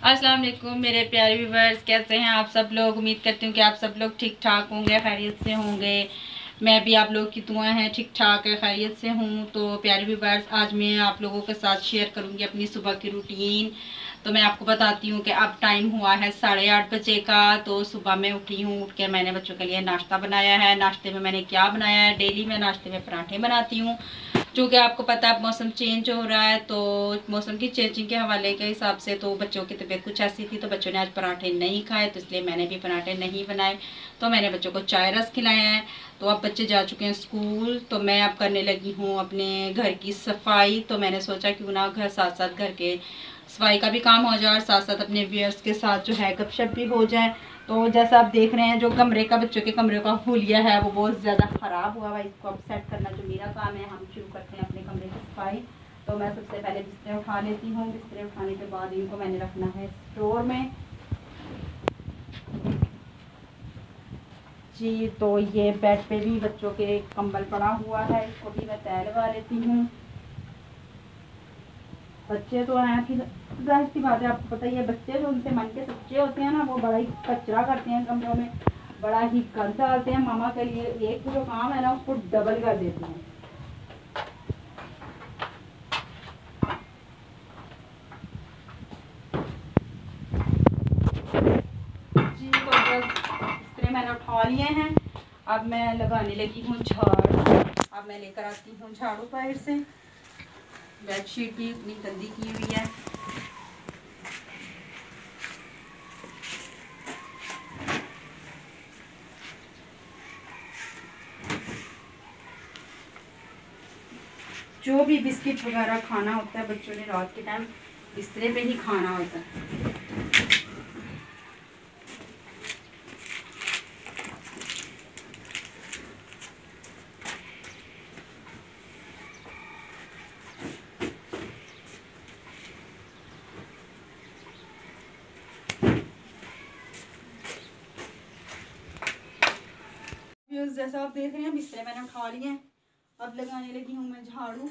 अस्सलाम वालेकुम मेरे प्यारे व्यूवर्स, कैसे हैं आप सब लोग? उम्मीद करती हूँ कि आप सब लोग ठीक ठाक होंगे, खैरियत से होंगे। मैं भी आप लोग की दुआ हैं, ठीक ठाक है, खैरियत से हूँ। तो प्यारे व्यूवर्स, आज मैं आप लोगों के साथ शेयर करूँगी अपनी सुबह की रूटीन। तो मैं आपको बताती हूँ कि अब टाइम हुआ है साढ़े आठ बजे का। तो सुबह मैं उठी हूँ, उठ के मैंने बच्चों के लिए नाश्ता बनाया है। नाश्ते में मैंने क्या बनाया है? डेली मैं नाश्ते में पराठे बनाती हूँ। चूँकि आपको पता है मौसम चेंज हो रहा है तो मौसम की चेंजिंग के हवाले के हिसाब से तो बच्चों की तबीयत कुछ ऐसी थी तो बच्चों ने आज पराठे नहीं खाए तो इसलिए मैंने भी पराठे नहीं बनाए। तो मैंने बच्चों को चाय रस खिलाया है। तो अब बच्चे जा चुके हैं स्कूल तो मैं अब करने लगी हूँ अपने घर की सफ़ाई। तो मैंने सोचा क्यों ना घर साथ साथ घर के सफ़ाई का भी काम हो जाए और साथ साथ अपने व्यर्स के साथ जो है गपशप भी हो जाए। तो जैसा आप देख रहे हैं, जो कमरे का, बच्चों के कमरे का हुलिया है, वो बहुत ज़्यादा ख़राब हुआ है इसको अब सेट करना जो मेरा काम है, हम शुरू करते हैं अपने कमरे की सफ़ाई। तो मैं सबसे पहले बिस्तरे उठा लेती हूँ। बिस्तरे उठाने के बाद इनको मैंने रखना है स्टोर में। जी तो ये बेड पे भी बच्चों के कंबल पड़ा हुआ है, इसको भी मैं तय लगा लेती हूँ। बच्चे तो हैं फिर ज़ाहिर सी बात है, आपको पता ही है, बच्चे जो उनसे मन के सच्चे होते हैं ना, वो बड़ा ही कचरा करते हैं कमरों में, बड़ा ही गंद डालते हैं। मामा के लिए एक जो काम है ना, उसको डबल कर देते हैं। तो मैंने उठा लिए हैं। अब मैं लगाने लगी हूँ झाड़ू। अब मैं लेकर आती हूँ झाड़ू बाहर से। बेडशीट भी इतनी गंदी की हुई है। जो भी बिस्किट वगैरह खाना होता है, बच्चों ने रात के टाइम बिस्तरे पे ही खाना होता है। जैसा आप देख रहे हैं बिस्तर मैंने उठा लिए हैं। अब लगाने लगी हूँ मैं झाड़ू।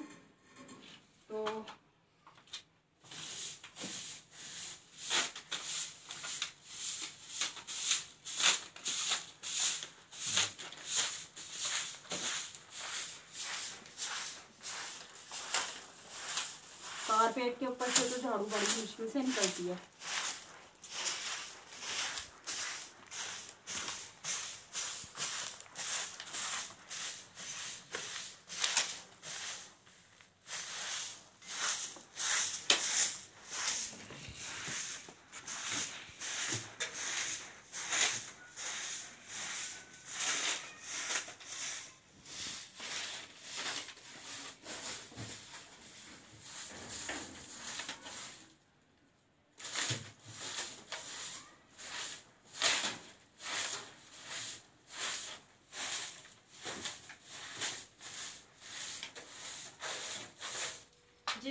तो कारपेट के ऊपर से तो झाड़ू बड़ी मुश्किल से निकलती है।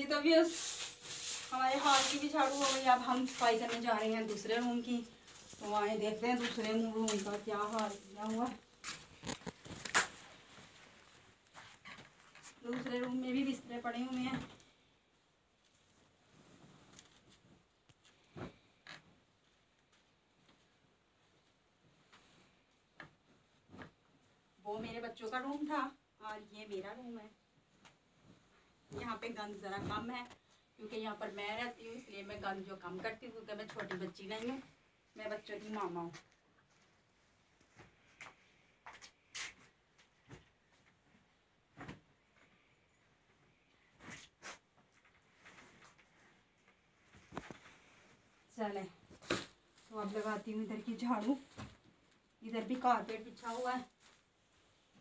तो भी हमारे हाथ की भी झाड़ू हो गई अब हम सफ़ाई करने जा रहे हैं दूसरे रूम की तो आए देखते हैं दूसरे रूम का क्या हाल किया हुआ दूसरे रूम में भी बिस्तरे पड़े हुए हैं वो मेरे बच्चों का रूम था और ये मेरा रूम है यहाँ पे गंद ज़रा कम है, क्योंकि यहाँ पर मैं रहती हूँ, इसलिए मैं गंद जो कम करती हूँ, क्योंकि मैं छोटी बच्ची नहीं हूँ, मैं बच्चों की मामा हूँ। चले तो अब लगाती हूँ इधर की झाड़ू। इधर भी कारपेट बिछा हुआ है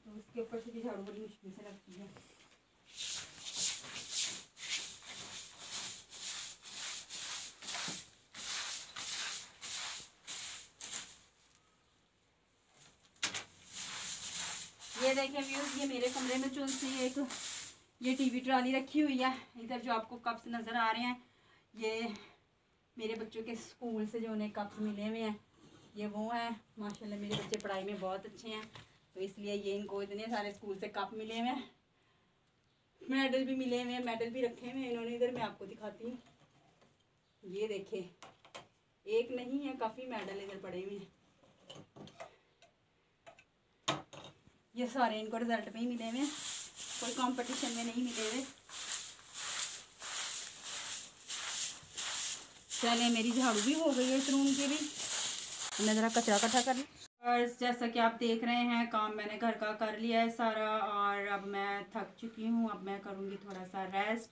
तो उसके ऊपर से भी झाड़ू बड़ी मुश्किल से लगती है। देखें व्यूज़ ये मेरे कमरे में जो सी एक, ये टीवी ट्राली रखी हुई है। इधर जो आपको कप्स नज़र आ रहे हैं, ये मेरे बच्चों के स्कूल से जो उन्हें कप्स मिले हुए हैं, ये वो हैं। माशाल्लाह, मेरे बच्चे पढ़ाई में बहुत अच्छे हैं। तो इसलिए ये इनको इतने सारे स्कूल से कप मिले हुए हैं। मेडल भी मिले हुए हैं मेडल भी रखे हुए हैं इन्होंने। इधर मैं आपको दिखाती हूँ। ये देखे एक नहीं है, काफ़ी मेडल इधर पड़े हुए हैं। ये सारे इनको रिज़ल्ट में ही मिले हुए कोई कंपटीशन में नहीं मिले हुए। चले, मेरी झाड़ू भी हो गई है इस रूम की भी। मैं ज़रा कचरा इकट्ठा कर और जैसा कि आप देख रहे हैं, काम मैंने घर का कर लिया है सारा, और अब मैं थक चुकी हूँ, अब मैं करूँगी थोड़ा सा रेस्ट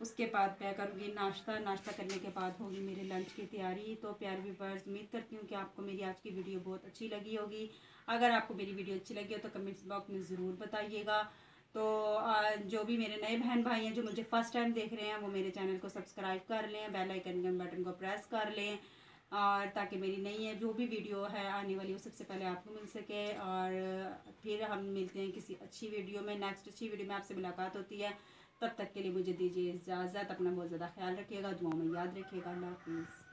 उसके बाद मैं करूँगी नाश्ता। नाश्ता करने के बाद होगी मेरे लंच की तैयारी। तो प्यार व्यूवर्स, उम्मीद करती हूँ कि आपको मेरी आज की वीडियो बहुत अच्छी लगी होगी। अगर आपको मेरी वीडियो अच्छी लगी हो तो कमेंट्स बॉक्स में ज़रूर बताइएगा। तो जो भी मेरे नए बहन भाई हैं, जो मुझे फ़र्स्ट टाइम देख रहे हैं, वो मेरे चैनल को सब्सक्राइब कर लें, बेल आइकन बटन को प्रेस कर लें, और ताकि मेरी नई है, जो भी वीडियो है आने वाली, वो सबसे पहले आपको मिल सके। और फिर हम मिलते हैं किसी अच्छी वीडियो में। नेक्स्ट अच्छी वीडियो में आपसे मुलाकात होती है। तब तक के लिए मुझे दीजिए इजाज़त, अपना बहुत ज़्यादा ख्याल रखिएगा दुआ में याद रखिएगा, अल्लाह हाफिज़।